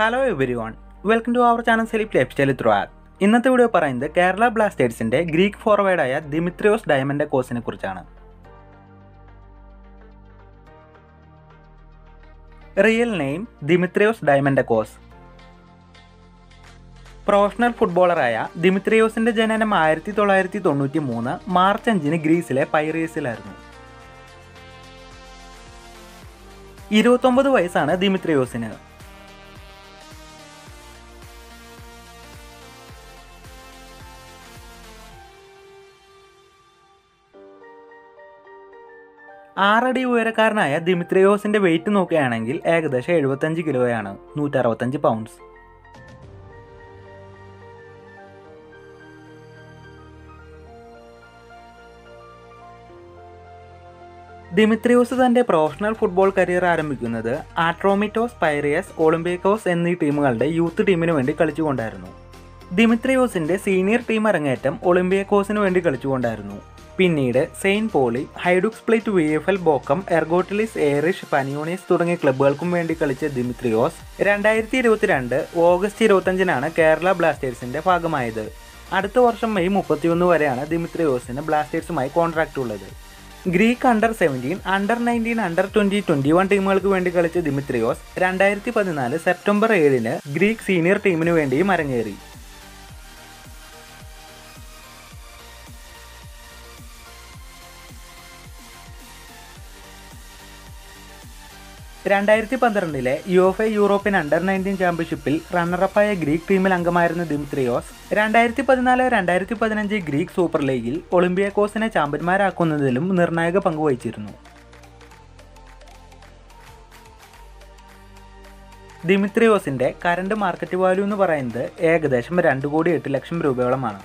Hello everyone welcome to our channel സെലിഫ് life style through app ഇന്നത്തെ video പറയുന്നത് കേരള ബ്ലാസ്റ്റേഴ്സിന്റെ Greek ഫോർവേഡായ ദിമിത്രിയോസ് ഡയമൻഡ് കോസിനെ കുറിച്ചാണ്. Real name Dimitrios Diamantakos professional ഫുട്ബോളറായ ദിമിത്രിയോസിന്റെ ജനനം ആയിരത്തി തൊള്ളായിരത്തി തൊണ്ണൂറ്റി മൂന്ന് മാർച്ച് അഞ്ചിന് ഗ്രീസിലെ പൈറേസിലായിരുന്നു ഇരുപത്തൊമ്പത് വയസ്സാണ് ദിമിത്രിയോസിന് ആറടി ഉയരക്കാരനായ ദിമിത്രിയോസിന്റെ വെയിറ്റ് നോക്കുകയാണെങ്കിൽ ഏകദേശം എഴുപത്തഞ്ച് കിലോയാണ് നൂറ്ററുപത്തഞ്ച് പൗണ്ട്സ് ദിമിത്രിയോസ് തന്റെ പ്രൊഫഷണൽ ഫുട്ബോൾ കരിയർ ആരംഭിക്കുന്നത് ആട്രോമിറ്റോസ് പൈറിയസ് ഒളിമ്പിക്കോസ് എന്നീ ടീമുകളുടെ യൂത്ത് ടീമിനു വേണ്ടി കളിച്ചുകൊണ്ടായിരുന്നു. ദിമിത്രിയോസിന്റെ സീനിയർ ടീം അരങ്ങേറ്റം ഒളിമ്പിയക്കോസിന് വേണ്ടി കളിച്ചുകൊണ്ടായിരുന്നു. പിന്നീട് Saint Pauli ഹൈഡുക്സ് Split V F L Bochum Ergotelis Iraklis Panionios തുടങ്ങിയ ക്ലബ്ബുകൾക്കും വേണ്ടി കളിച്ച ദിമിത്രിയോസ് രണ്ടായിരത്തി ഇരുപത്തിരണ്ട് ഓഗസ്റ്റ് ഇരുപത്തഞ്ചിനാണ് കേരള ബ്ലാസ്റ്റേഴ്സിന്റെ ഭാഗമായത്. അടുത്ത വർഷം മെയ് മുപ്പത്തിയൊന്ന് വരെയാണ് ദിമിത്രിയോസിന് ബ്ലാസ്റ്റേഴ്സുമായി കോൺട്രാക്റ്റ് ഉള്ളത്. Greek under seventeen under nineteen under twenty twenty one ടീമുകൾക്ക് വേണ്ടി കളിച്ച ദിമിത്രിയോസ് രണ്ടായിരത്തി പതിനാല് സെപ്റ്റംബർ ഏഴിന് ഗ്രീക്ക് സീനിയർ ടീമിനു വേണ്ടിയും അരങ്ങേറി. രണ്ടായിരത്തി പന്ത്രണ്ടിലെ UEFA European under nineteen ചാമ്പ്യൻഷിപ്പിൽ റണ്ണറപ്പായ ഗ്രീക്ക് ടീമിൽ അംഗമായിരുന്ന ദിമിത്രിയോസ് രണ്ടായിരത്തി പതിനാല് രണ്ടായിരത്തി പതിനഞ്ച് ഗ്രീക്ക് സൂപ്പർ ലീഗിൽ ഒളിമ്പിയക്കോസിനെ ചാമ്പ്യന്മാരാക്കുന്നതിലും നിർണായക പങ്കുവഹിച്ചിരുന്നു ദിമിത്രിയോസിന്റെ കറണ്ട് മാർക്കറ്റ് വാല്യൂ എന്ന് പറയുന്നത് ഏകദേശം രണ്ട് കോടി എട്ട് ലക്ഷം രൂപയോളമാണ്.